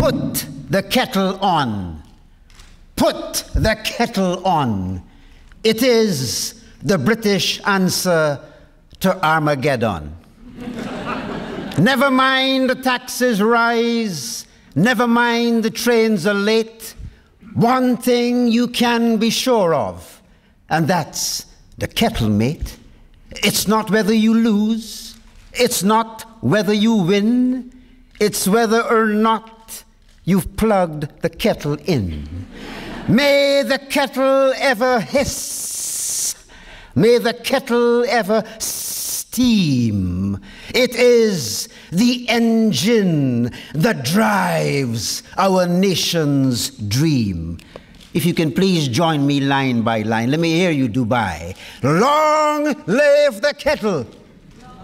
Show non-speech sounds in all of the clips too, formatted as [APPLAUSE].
Put the kettle on. Put the kettle on. It is the British answer to Armageddon. [LAUGHS] Never mind the taxes rise, never mind the trains are late. One thing you can be sure of, and that's the kettle mate. It's not whether you lose, it's not whether you win, it's whether or not you've plugged the kettle in. May the kettle ever hiss, may the kettle ever steam. It is the engine that drives our nation's dream. If you can please join me line by line, let me hear you, Dubai. Long live the kettle!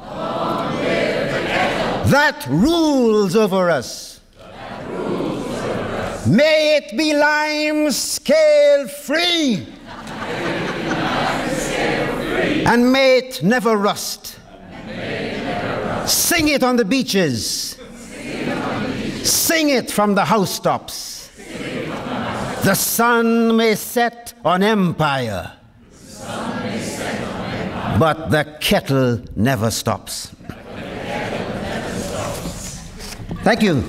Long live the kettle! That rules over us. That rules over us. May it be lime scale free. And may it never rust. Sing it on the beaches. Sing it from the housetops. The sun may set on empire. But the kettle never stops. Thank you.